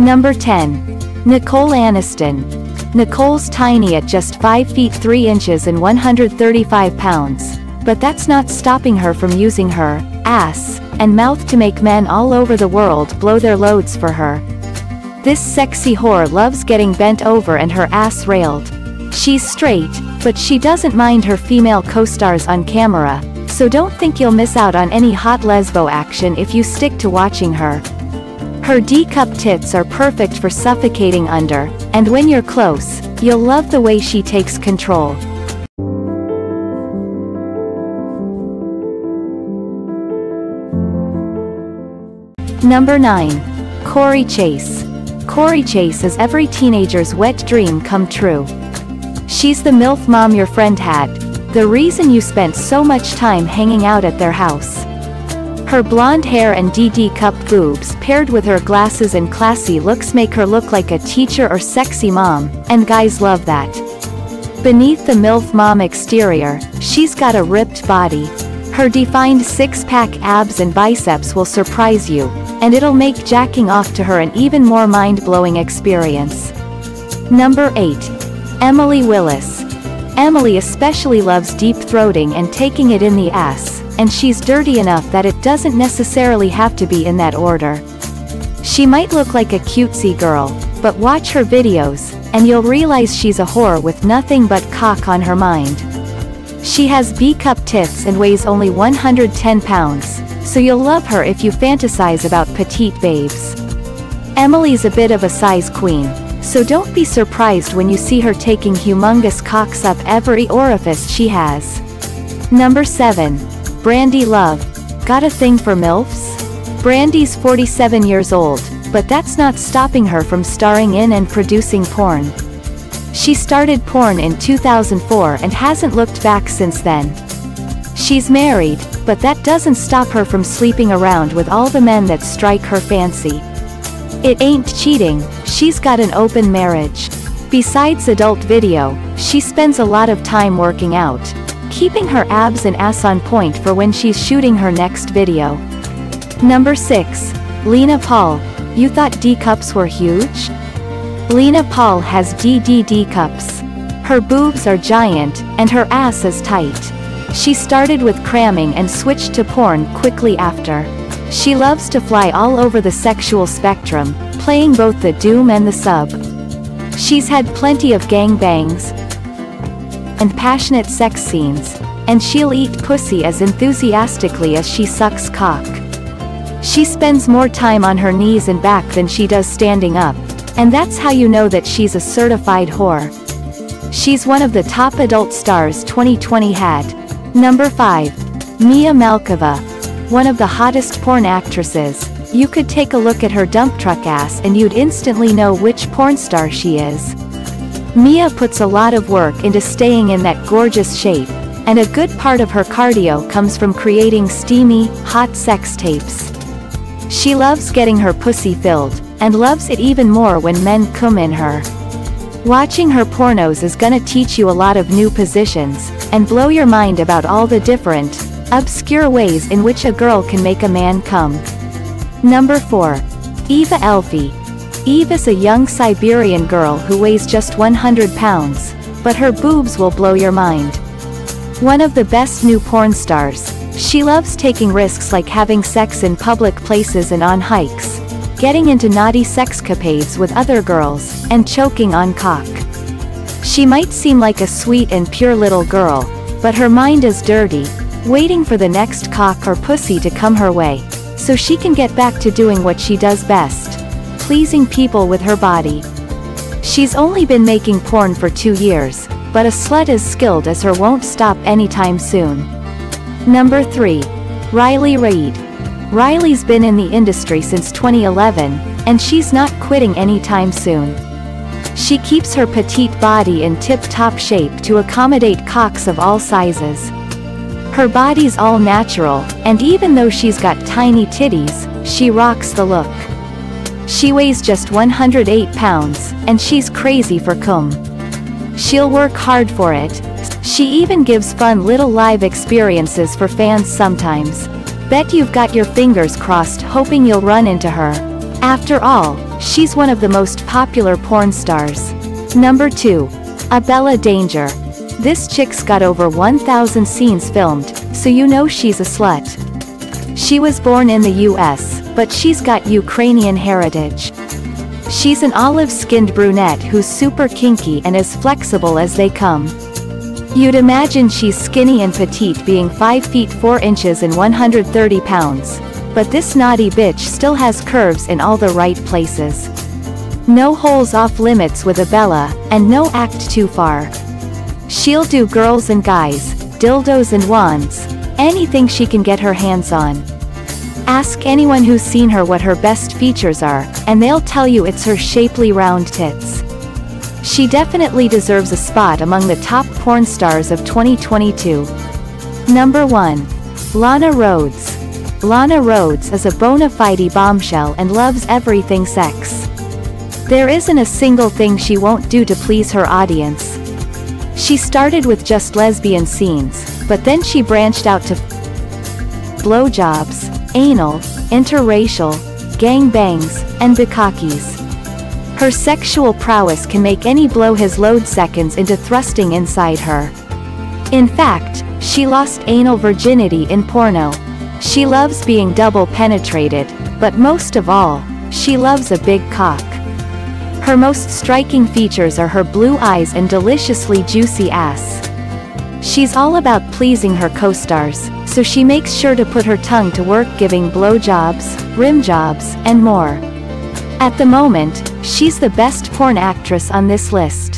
Number 10. Nicole Aniston. Nicole's tiny at just 5 feet 3 inches and 135 pounds. But that's not stopping her from using her ass and mouth to make men all over the world blow their loads for her. This sexy whore loves getting bent over and her ass railed. She's straight, but she doesn't mind her female co-stars on camera, so don't think you'll miss out on any hot lesbo action if you stick to watching her. Her D-cup tits are perfect for suffocating under, and when you're close, you'll love the way she takes control. Number 9. Cory Chase. Cory Chase is every teenager's wet dream come true. She's the MILF mom your friend had, the reason you spent so much time hanging out at their house. Her blonde hair and DD cup boobs paired with her glasses and classy looks make her look like a teacher or sexy mom, and guys love that. Beneath the MILF mom exterior, she's got a ripped body. Her defined six-pack abs and biceps will surprise you, and it'll make jacking off to her an even more mind-blowing experience. Number 8. Emily Willis. Emily especially loves deep-throating and taking it in the ass, and she's dirty enough that it doesn't necessarily have to be in that order. She might look like a cutesy girl, but watch her videos, and you'll realize she's a whore with nothing but cock on her mind. She has B-cup tits and weighs only 110 pounds, so you'll love her if you fantasize about petite babes. Emily's a bit of a size queen, so don't be surprised when you see her taking humongous cocks up every orifice she has. Number 7. Brandi Love. Got a thing for MILFs? Brandi's 47 years old, but that's not stopping her from starring in and producing porn. She started porn in 2004 and hasn't looked back since then. She's married, but that doesn't stop her from sleeping around with all the men that strike her fancy. It ain't cheating, she's got an open marriage. Besides adult video, she spends a lot of time working out, keeping her abs and ass on point for when she's shooting her next video. Number 6. Lena Paul. You thought D-cups were huge? Lena Paul has DDD cups. Her boobs are giant, and her ass is tight. She started with cramming and switched to porn quickly after. She loves to fly all over the sexual spectrum, playing both the doom and the sub. She's had plenty of gang bangs and passionate sex scenes, and she'll eat pussy as enthusiastically as she sucks cock. She spends more time on her knees and back than she does standing up, and that's how you know that she's a certified whore. She's one of the top adult stars 2020 had. Number 5. Mia Malkova. One of the hottest porn actresses. You could take a look at her dump truck ass and you'd instantly know which porn star she is. Mia puts a lot of work into staying in that gorgeous shape, and a good part of her cardio comes from creating steamy, hot sex tapes. She loves getting her pussy filled, and loves it even more when men come in her. Watching her pornos is gonna teach you a lot of new positions, and blow your mind about all the different, obscure ways in which a girl can make a man come. Number 4. Eva Elfie. Eva's a young Siberian girl who weighs just 100 pounds, but her boobs will blow your mind. One of the best new porn stars, she loves taking risks like having sex in public places and on hikes, getting into naughty sexcapades with other girls, and choking on cock. She might seem like a sweet and pure little girl, but her mind is dirty, waiting for the next cock or pussy to come her way, so she can get back to doing what she does best pleasing people with her body. She's only been making porn for two years, but a slut as skilled as her won't stop anytime soon. Number 3. Riley Reid. Riley's been in the industry since 2011, and she's not quitting anytime soon. She keeps her petite body in tip-top shape to accommodate cocks of all sizes. Her body's all natural, and even though she's got tiny titties, she rocks the look. She weighs just 108 pounds, and she's crazy for cum. She'll work hard for it. She even gives fun little live experiences for fans sometimes. Bet you've got your fingers crossed hoping you'll run into her. After all, she's one of the most popular porn stars. Number 2. Abella Danger. This chick's got over 1,000 scenes filmed, so you know she's a slut. She was born in the US, but she's got Ukrainian heritage. She's an olive-skinned brunette who's super kinky and as flexible as they come. You'd imagine she's skinny and petite being 5 feet 4 inches and 130 pounds. But this naughty bitch still has curves in all the right places. No holes off limits with Abella, and no act too far. She'll do girls and guys, dildos and wands, anything she can get her hands on. Ask anyone who's seen her what her best features are, and they'll tell you it's her shapely round tits. She definitely deserves a spot among the top porn stars of 2022. Number 1. Lana Rhoades. Lana Rhoades is a bona fide bombshell and loves everything sex. There isn't a single thing she won't do to please her audience. She started with just lesbian scenes, but then she branched out to blowjobs, anal, interracial, gangbangs, and bukkakis. Her sexual prowess can make any blow his load seconds into thrusting inside her. In fact, she lost anal virginity in porno. She loves being double penetrated, but most of all, she loves a big cock. Her most striking features are her blue eyes and deliciously juicy ass. She's all about pleasing her co-stars, so she makes sure to put her tongue to work giving blowjobs, rim jobs, and more. At the moment, she's the best porn actress on this list.